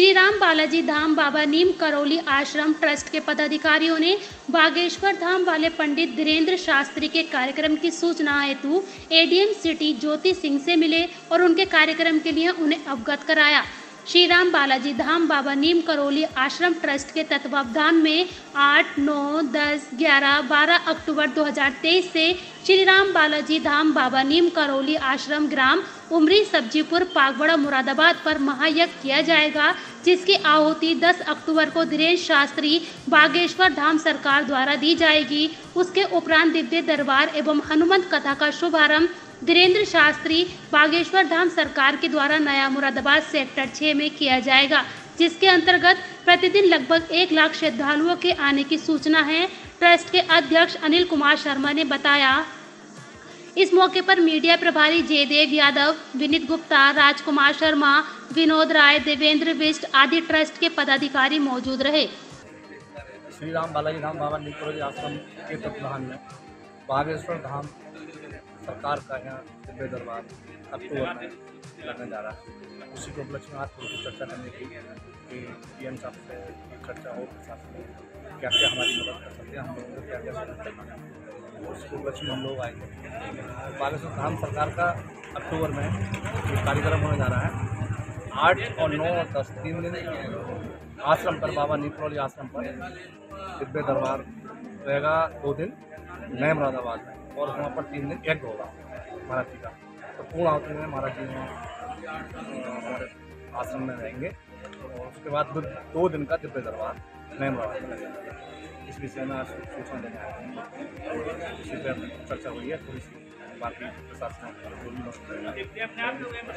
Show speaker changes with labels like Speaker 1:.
Speaker 1: बालाजी धाम बाबा नीम करौली आश्रम ट्रस्ट के पदाधिकारियों ने बागेश्वर धाम वाले पंडित धीरेन्द्र शास्त्री के कार्यक्रम की सूचना हेतु एडीएम सिटी ज्योति सिंह से मिले और उनके कार्यक्रम के लिए उन्हें अवगत कराया। श्री राम बालाजी धाम बाबा नीम करोली आश्रम ट्रस्ट के तत्वावधान में 8, 9, 10, 11, 12 अक्टूबर 2023 से श्री राम बालाजी धाम बाबा नीम करौली आश्रम ग्राम उमरी सब्जीपुर पागबड़ा मुरादाबाद पर महायज्ञ किया जाएगा जिसकी आहुति 10 अक्टूबर को धीरेन्द्र शास्त्री बागेश्वर धाम सरकार द्वारा दी जाएगी। उसके उपरांत दिव्य दरबार एवं हनुमंत कथा का शुभारंभ धीरेन्द्र शास्त्री बागेश्वर धाम सरकार के द्वारा नया मुरादाबाद सेक्टर 6 में किया जाएगा, जिसके अंतर्गत प्रतिदिन लगभग एक लाख श्रद्धालुओं के आने की सूचना है, ट्रस्ट के अध्यक्ष अनिल कुमार शर्मा ने बताया। इस मौके पर मीडिया प्रभारी जयदेव यादव, विनीत गुप्ता, राजकुमार शर्मा, विनोद राय, देवेंद्र बिस्ट आदि ट्रस्ट के पदाधिकारी मौजूद रहे।
Speaker 2: श्री राम बालाजी धाम बाबा निकोलजी आश्रम के तत्वाधान में बागेश्वर धाम सरकार का यहाँ दिव्य दरबार अक्टूबर में लगने जा रहा है। उसी के उपलक्ष्य में आज थोड़ी चर्चा करने की, कि पी एम साहब से चर्चा हो क्या क्या हमारी मदद कर सकते हैं, हम लोगों को क्या क्या और उसके उपलक्ष्य में हम लोग आएँगे। बागेश्वर धाम सरकार का अक्टूबर में कार्यक्रम होने जा रहा है। आठ और नौ और दस तीन दिन आश्रम पर, बाबा नीपरोली आश्रम पर दिव्य दरबार रहेगा दो दिन, नए मुरादाबाद में। और वहाँ पर तीन दिन यज्ञ होगा महाराज जी का। तो पूर्ण आहुति में महाराज जी हमारे आश्रम में रहेंगे। और उसके बाद दो दिन का दिव्य दरबार नए महाराज लगेगा। इस विषय में आज सूचना देना है। इसी पर चर्चा हुई है। थोड़ी सी बाकी प्रशासन